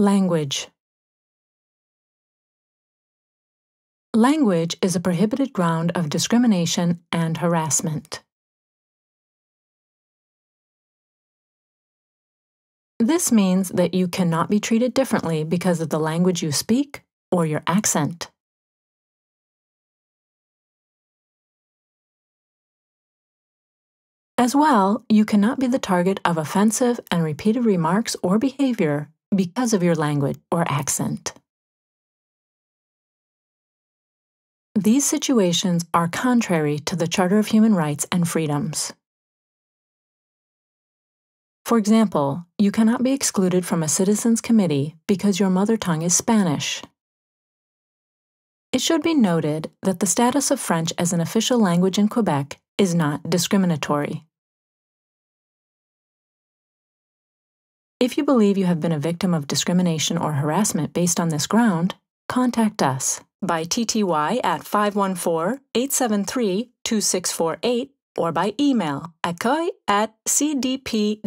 Language Language is a prohibited ground of discrimination and harassment. This means that you cannot be treated differently because of the language you speak or your accent. As well, you cannot be the target of offensive and repeated remarks or behavior because of your language or accent. These situations are contrary to the Charter of Human Rights and Freedoms. For example, you cannot be excluded from a citizens committee because your mother tongue is Spanish. It should be noted that the status of French as an official language in Quebec is not discriminatory. If you believe you have been a victim of discrimination or harassment based on this ground, contact us by TTY at 514 873 2648 or by email accueil at cdpdj.qc.ca.